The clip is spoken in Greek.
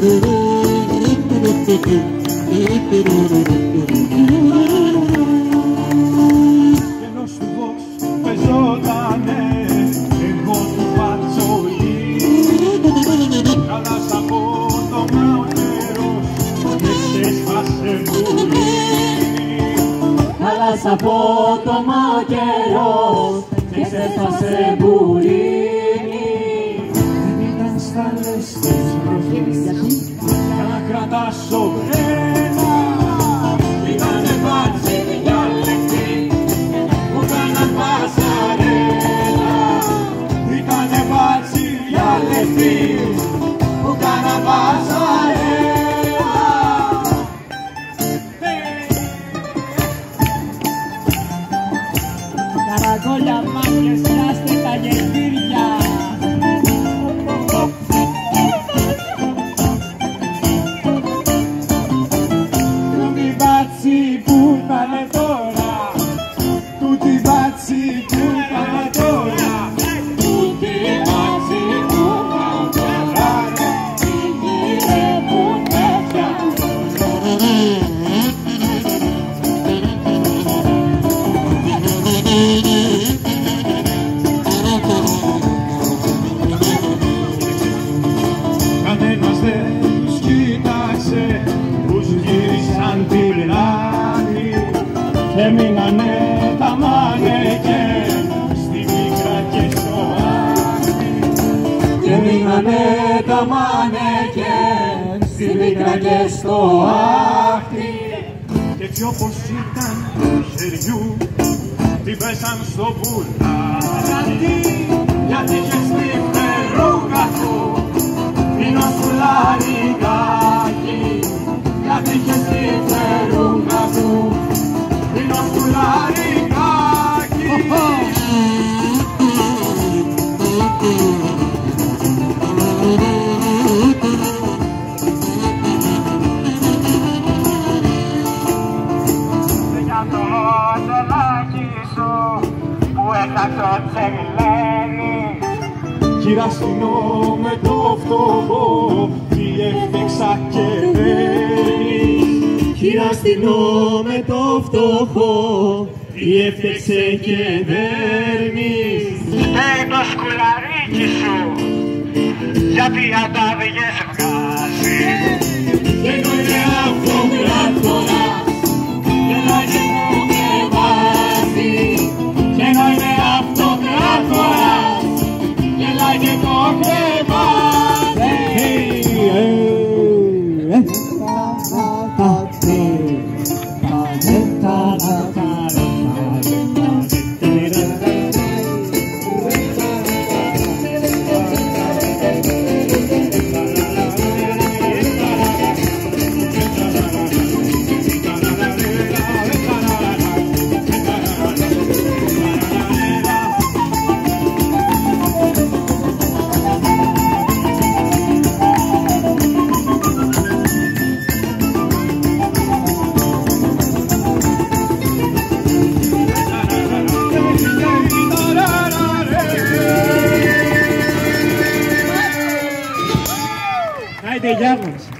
Ενός του βος πεζότανε εγώ του πατσολί Καλά σ' απότομα ο καιρός και σε σοβρένα Ήτανε πατσίδια λεπτή που κάναν πασαρέλα Ήτανε πατσίδια λεπτή που κάναν πασαρέλα Καρακόλια μάγκες, πιάστε τα γεντήρια. Και μείνανε τα μάνεκεν Στη μικρά και στο άκρη Και μείνανε τα μάνεκεν στη πίκρα και στο άχτη. Κι έτσι όπως ήταν του χεριού Την πέσαν στο πουλάτι Γιατί είχες μοντελάκι σου που έχασε ο τσεγλένη Κυραστινό με το φτωχό τι έφτεξα και δένεις. Κυραστινό με το φτωχό τι έφτεξε και δέρνεις Φταίει το σκουλαρίκι σου γιατί αντάδειες βγάζει. Και το castellanos.